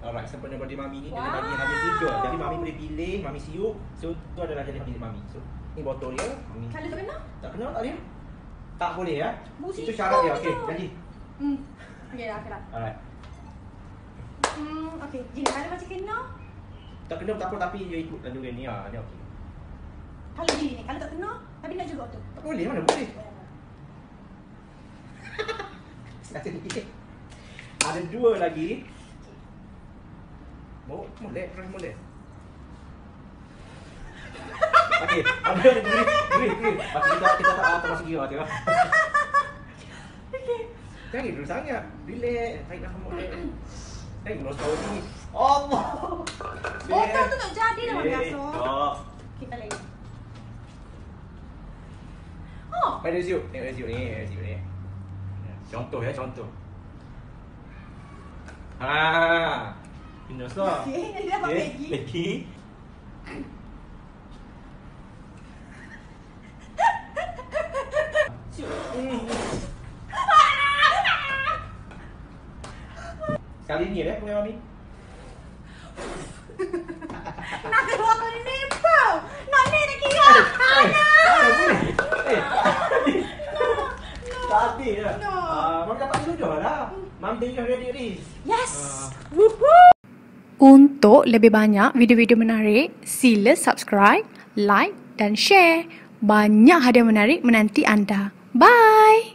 Alright, sempena birthday mami ni dia Wow. bagi hadiah tiga. Jadi mami boleh pilih, mami siup. So tu adalah jadi hadiah mami. So ni botol dia. Mami Kalau tak kena? tak kena tak dia? Tak boleh ya. Musik Itu syarat dia. Okey, jadi. Hmm. Okey dah, okey dah. Alright. Hmm, okey. Gini, kalau macam kena, Tak kena tak apa tapi dia ikut anjuran ni ah. Ni okey. kalau gini ni, kalau tak kena, tapi nak juga tu. Tak boleh mana boleh. Ada dua lagi. Mau boleh, terus boleh. Okey, ada ni beri, beri. Okey, kita kita tak apa masuk dia tengok. Okey. Jangan dulu sangat. Relax, tarik nafas molek. Eh, no story. Allah. Botol tu tak jadi dah biasa. Oh. Kita lagi. Oh, Pada siup, tengok siup ni, siup ni. Contoh ya, contoh. Ha. Kena sah. Okey, dia dapat lagi. Lagi. Siup. Hmm. Sekali ni dah punya mami. nak ke botol ni apa? Nak ni nak kira. Eh, Ana. eh. Tadi dah. No. Ah, sudah dah. Dah ready ready. Yes. Ah. Woohoo. Untuk lebih banyak video-video menarik, sila subscribe, like dan share. Banyak hadiah menarik menanti anda. Bye!